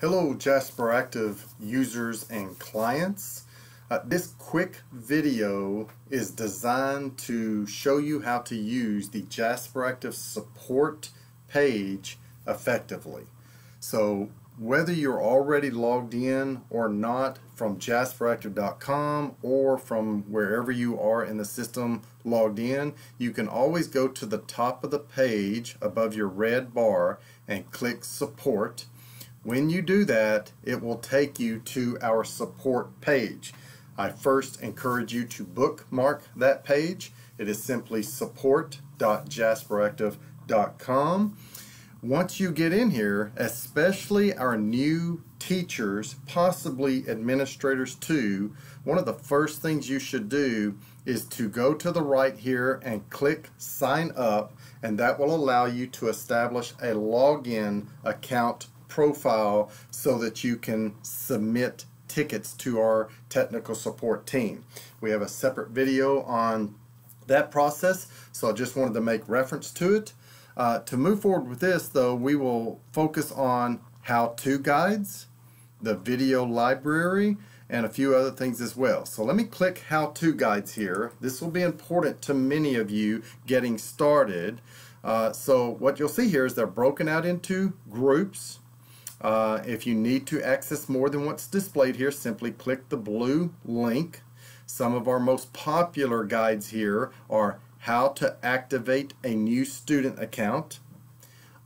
Hello Jasperactive users and clients. Uh, this quick video is designed to show you how to use the Jasperactive support page effectively. So whether you're already logged in or not from jasperactive.com or from wherever you are in the system logged in, you can always go to the top of the page above your red bar and click support when you do that, it will take you to our support page. I first encourage you to bookmark that page. It is simply support.jasperactive.com. Once you get in here, especially our new teachers, possibly administrators too, one of the first things you should do is to go to the right here and click sign up and that will allow you to establish a login account profile so that you can submit tickets to our technical support team. We have a separate video on that process, so I just wanted to make reference to it. Uh, to move forward with this, though, we will focus on how-to guides, the video library, and a few other things as well. So let me click how-to guides here. This will be important to many of you getting started. Uh, so what you'll see here is they're broken out into groups uh, if you need to access more than what's displayed here, simply click the blue link. Some of our most popular guides here are how to activate a new student account.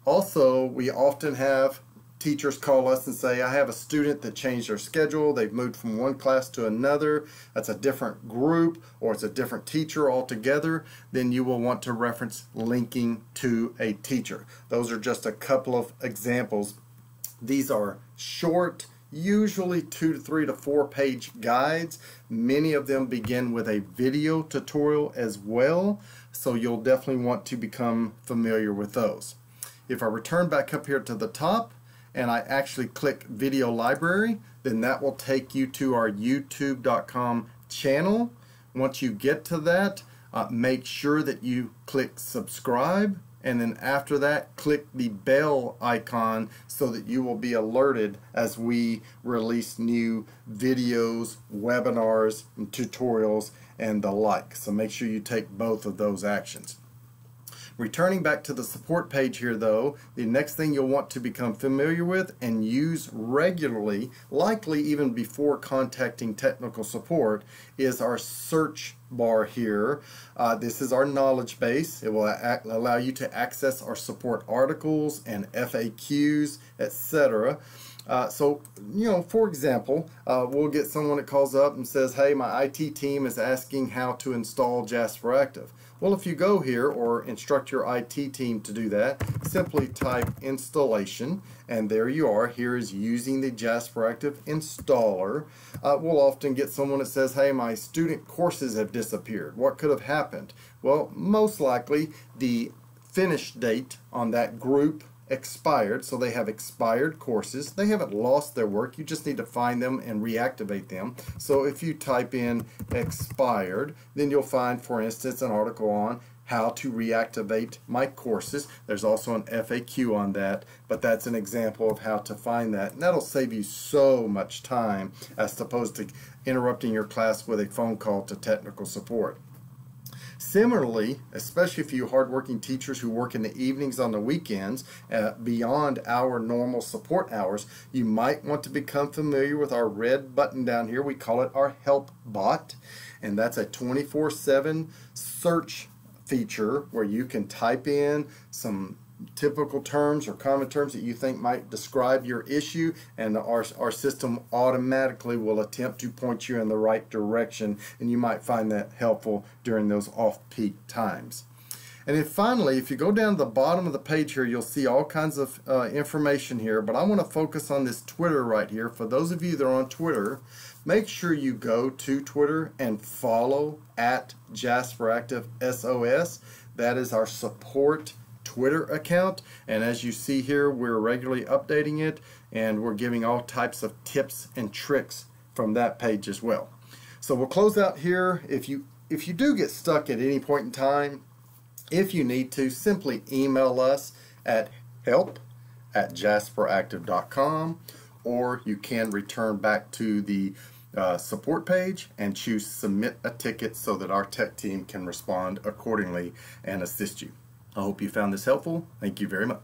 Also, we often have teachers call us and say, I have a student that changed their schedule, they've moved from one class to another, that's a different group, or it's a different teacher altogether, then you will want to reference linking to a teacher. Those are just a couple of examples these are short, usually two to three to four page guides. Many of them begin with a video tutorial as well, so you'll definitely want to become familiar with those. If I return back up here to the top and I actually click video library, then that will take you to our youtube.com channel. Once you get to that, uh, make sure that you click subscribe and then after that click the bell icon so that you will be alerted as we release new videos, webinars, and tutorials and the like. So make sure you take both of those actions. Returning back to the support page here though, the next thing you'll want to become familiar with and use regularly, likely even before contacting technical support, is our search bar here. Uh, this is our knowledge base. It will allow you to access our support articles and FAQs, etc. Uh, so, you know, for example, uh, we'll get someone that calls up and says, hey, my IT team is asking how to install Jasperactive. Well, if you go here or instruct your IT team to do that, simply type installation and there you are. Here is using the Jasperactive installer. Uh, we'll often get someone that says, hey, my student courses have disappeared. What could have happened? Well, most likely the finish date on that group expired, so they have expired courses. They haven't lost their work, you just need to find them and reactivate them. So if you type in expired, then you'll find, for instance, an article on how to reactivate my courses. There's also an FAQ on that, but that's an example of how to find that. And that'll save you so much time as opposed to interrupting your class with a phone call to technical support. Similarly, especially for you hardworking teachers who work in the evenings on the weekends uh, beyond our normal support hours, you might want to become familiar with our red button down here. We call it our help bot and that's a 24-7 search feature where you can type in some typical terms or common terms that you think might describe your issue and our, our system automatically will attempt to point you in the right direction and you might find that helpful during those off-peak times. And then finally, if you go down to the bottom of the page here, you'll see all kinds of uh, information here, but I want to focus on this Twitter right here. For those of you that are on Twitter, make sure you go to Twitter and follow at JasperActive SOS. That is our support Twitter account. And as you see here, we're regularly updating it and we're giving all types of tips and tricks from that page as well. So we'll close out here. If you if you do get stuck at any point in time, if you need to, simply email us at help at jasperactive.com or you can return back to the uh, support page and choose submit a ticket so that our tech team can respond accordingly and assist you. I hope you found this helpful. Thank you very much.